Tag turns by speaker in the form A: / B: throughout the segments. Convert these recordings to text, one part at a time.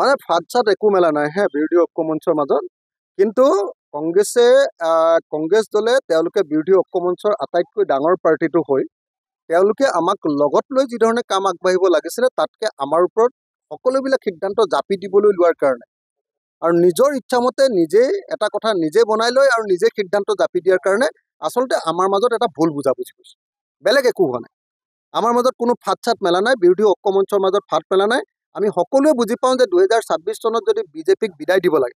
A: মানে ফাট চাট একো মেলা নাই হে বিৰোধী ঐক্যমঞ্চৰ মাজত। কিন্তু কংগ্ৰেছে কংগ্ৰেছ দলে তেওঁলোকে বিৰোধী ঐক্যমঞ্চৰ আটাইতকৈ ডাঙৰ পাৰ্টিটো হৈ তেওঁলোকে আমাক লগত লৈ যিধৰণে কাম আগবাঢ়িব লাগিছিলে তাতকে আমাৰ ওপৰত সকলোবিলাক সিদ্ধান্ত জাপি দিবলৈ লোৱাৰ কাৰণে। আৰু নিজৰ ইচ্ছামতে নিজেই এটা কথা নিজে বনাই লৈ আৰু নিজে সিদ্ধান্ত জাপি দিয়াৰ কাৰণে আচলতে আমাৰ মাজত এটা ভুল বুজাবুজি হৈছে। বেলেগ একো হোৱা নাই। আমাৰ মাজত কোনো ফাট চাট মেলা নাই বিৰোধী ঐক্যমঞ্চৰ মাজত ফাট মেলা নাই। আমি সকলোৱে বুজি পাওঁ যে দুহেজাৰ ছাব্বিছ চনত যদি বিজেপিক বিদায় দিব লাগে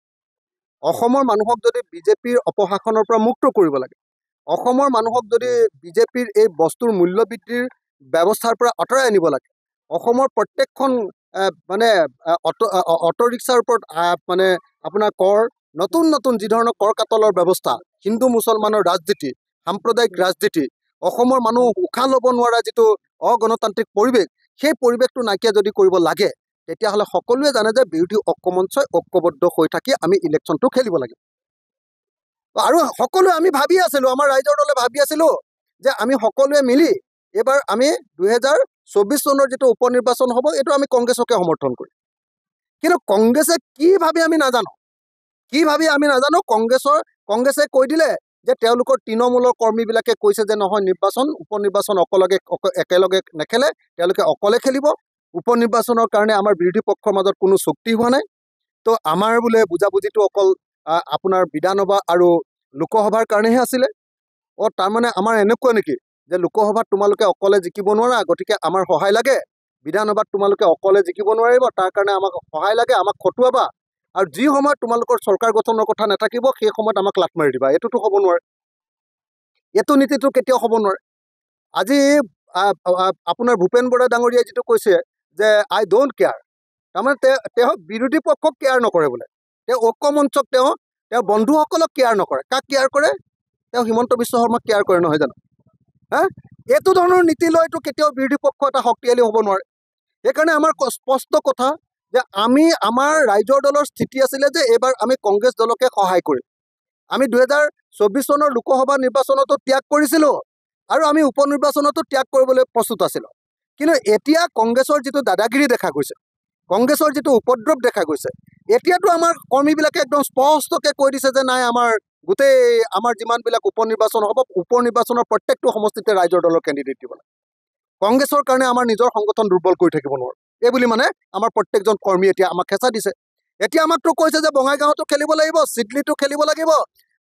A: অসমৰ মানুহক যদি বিজেপিৰ অপশাসনৰ পৰা মুক্ত কৰিব লাগে অসমৰ মানুহক যদি বিজেপিৰ এই বস্তুৰ মূল্য বৃদ্ধিৰ ব্যৱস্থাৰ পৰা আঁতৰাই আনিব লাগে অসমৰ প্ৰত্যেকখন মানে অট অটো ৰিক্সাৰ ওপৰত মানে আপোনাৰ কৰ নতুন নতুন যি ধৰণৰ কৰ কাটলৰ ব্যৱস্থা হিন্দু মুছলমানৰ ৰাজনীতি সাম্প্ৰদায়িক ৰাজনীতি অসমৰ মানুহ উশাহ ল'ব নোৱাৰা যিটো অগণতান্ত্ৰিক পৰিৱেশ সেই পৰিৱেশটো নাইকিয়া যদি কৰিব লাগে তেতিয়াহ'লে সকলোৱে জানে যে বিৰোধী ঐক্যমঞ্চই ঐক্যবদ্ধ হৈ থাকি আমি ইলেকশ্যনটো খেলিব লাগে। আৰু সকলোৱে আমি ভাবি আছিলো আমাৰ ৰাইজৰ দলে ভাবি আছিলো যে আমি সকলোৱে মিলি এইবাৰ আমি দুহেজাৰ চৌবিছ চনৰ যিটো উপ নিৰ্বাচন হ'ব এইটো আমি কংগ্ৰেছকে সমৰ্থন কৰিম। কিন্তু কংগ্ৰেছে কি ভাবি আমি নাজানো? কি ভাবি আমি নাজানো? কংগ্ৰেছৰ কংগ্ৰেছে কৈ দিলে যে তেওঁলোকৰ তৃণমূলৰ কৰ্মীবিলাকে কৈছে যে নহয় নিৰ্বাচন উপ নিৰ্বাচন অকলগে অক- একেলগে নেখেলে তেওঁলোকে অকলে খেলিব। উপ নিৰ্বাচনৰ কাৰণে আমাৰ বিৰোধী পক্ষৰ মাজত কোনো চুক্তি হোৱা নাই। তো আমাৰ বোলে বুজাবুজিটো অকল আপোনাৰ বিধানসভা আৰু লোকসভাৰ কাৰণেহে আছিলে। অ তাৰমানে আমাৰ এনেকুৱা নেকি যে লোকসভাত তোমালোকে অকলে জিকিব নোৱাৰা গতিকে আমাৰ সহায় লাগে। বিধানসভাত তোমালোকে অকলে জিকিব নোৱাৰিব তাৰ কাৰণে আমাক সহায় লাগে আমাক খটুৱাবা। আৰু যি সময়ত তোমালোকৰ চৰকাৰ গঠনৰ কথা নাথাকিব সেই সময়ত আমাক লাট মাৰি দিবা। এইটোতো হ'ব নোৱাৰে। এইটো নীতিটো কেতিয়াও হ'ব নোৱাৰে। আজি আপোনাৰ ভূপেন বৰা ডাঙৰীয়াই যিটো কৈছে যে আই ডোণ্ট কেয়াৰ তাৰমানে তেওঁ বিৰোধী পক্ষক কেয়াৰ নকৰে বোলে। তেওঁ ঐক্যমঞ্চক তেওঁ তেওঁ বন্ধুসকলক কেয়াৰ নকৰে। কাক কেয়াৰ কৰে? তেওঁ হিমন্ত বিশ্ব শৰ্মাক কেয়াৰ কৰে নহয় জানো? হা? এইটো ধৰণৰ নীতি লৈতো কেতিয়াও বিৰোধী পক্ষ এটা শক্তিশালী হ'ব নোৱাৰে। সেইকাৰণে আমাৰ স্পষ্ট কথা যে আমি আমাৰ ৰাইজৰ দলৰ স্থিতি আছিলে যে এইবাৰ আমি কংগ্ৰেছ দলকে সহায় কৰিম। আমি দুহেজাৰ চৌবিছ চনৰ লোকসভা নিৰ্বাচনতো ত্যাগ কৰিছিলোঁ আৰু আমি উপ নিৰ্বাচনতো ত্যাগ কৰিবলৈ প্ৰস্তুত আছিলোঁ। কিন্তু এতিয়া কংগ্ৰেছৰ যিটো দাদাগিৰি দেখা গৈছে কংগ্ৰেছৰ যিটো উপদ্ৰৱ দেখা গৈছে এতিয়াতো আমাৰ কৰ্মীবিলাকে একদম স্পষ্টকৈ কৈ দিছে যে নাই আমাৰ গোটেই আমাৰ যিমানবিলাক উপ নিৰ্বাচন হ'ব উপ নিৰ্বাচনৰ প্ৰত্যেকটো সমষ্টিতে ৰাইজৰ দলৰ কেণ্ডিডেট দিব লাগে। কংগ্ৰেছৰ কাৰণে আমাৰ নিজৰ সংগঠন দুৰ্বল কৰি থাকিব নোৱাৰোঁ। এই বুলি মানে আমাৰ প্ৰত্যেকজন কৰ্মী এতিয়া আমাক হেঁচা দিছে। এতিয়া আমাকতো কৈছে যে বঙাইগাঁৱতো খেলিব লাগিব চিডলিতো খেলিব লাগিব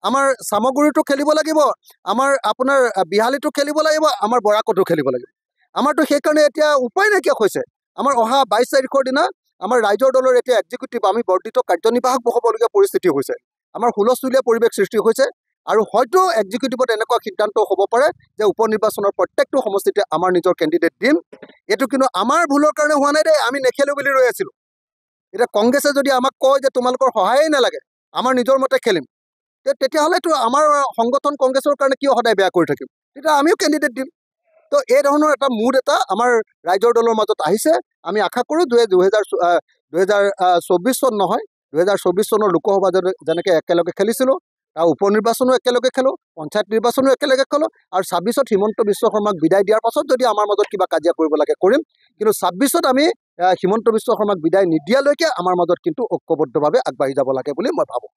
A: আমাৰ চামগুৰিতো খেলিব লাগিব আমাৰ আপোনাৰ আহ, বিহালীতো খেলিব লাগিব আমাৰ বৰাকতো খেলিব লাগিব। আমাৰতো সেইকাৰণে এতিয়া উপায় নাইকিয়া হৈছে। আমাৰ অহা বাইছ তাৰিখৰ দিনা আমাৰ ৰাইজৰ দলৰ এতিয়া এক্সিকিউটিভ আমি বৰ্ধিত কাৰ্যনিৰ্বাহক হ'বলগীয়া পৰিস্থিতি হৈছে। আমাৰ হুলস্থুলীয়া পৰিৱেশ সৃষ্টি হৈছে আৰু হয়তো এক্সিকিউটিভত এনেকুৱা সিদ্ধান্ত হ'ব পাৰে যে উপ নিৰ্বাচনৰ প্ৰত্যেকটো সমষ্টিতে আমাৰ নিজৰ কেণ্ডিডেট দিম। এইটো কিন্তু আমাৰ ভুলৰ কাৰণে হোৱা নাই দেই আমি নেখেলোঁ বুলি ৰৈ আছিলোঁ। এতিয়া কংগ্ৰেছে যদি আমাক কয় যে তোমালোকৰ সহায়েই নালাগে আমাৰ নিজৰ মতে খেলিম তেতিয়াহ'লেতো আমাৰ সংগঠন কংগ্ৰেছৰ কাৰণে কিয় সদায় বেয়া কৰি থাকিম? তেতিয়া আমিও কেণ্ডিডেট দিম। তো এই ধৰণৰ এটা মুড এটা আমাৰ ৰাইজৰ দলৰ মাজত আহিছে। আমি আশা কৰোঁ দুহে দুহেজাৰ দুহেজাৰ চৌব্বিছ চন নহয় দুহেজাৰ চৌব্বিছ চনৰ লোকসভা যেনে যেনেকৈ একেলগে খেলিছিলোঁ তাৰ উপ নিৰ্বাচনো একেলগে খেলোঁ পঞ্চায়ত নিৰ্বাচনো একেলগে খেলোঁ আৰু ছাব্বিছত হিমন্ত বিশ্ব শৰ্মাক বিদায় দিয়াৰ পাছত যদি আমাৰ মাজত কিবা কাজিয়া কৰিব লাগে কৰিম। কিন্তু ছাব্বিছত আমি হিমন্ত বিশ্ব শৰ্মাক বিদায় নিদিয়ালৈকে আমাৰ মাজত কিন্তু ঐক্যবদ্ধভাৱে আগবাঢ়ি যাব লাগে বুলি মই ভাবোঁ।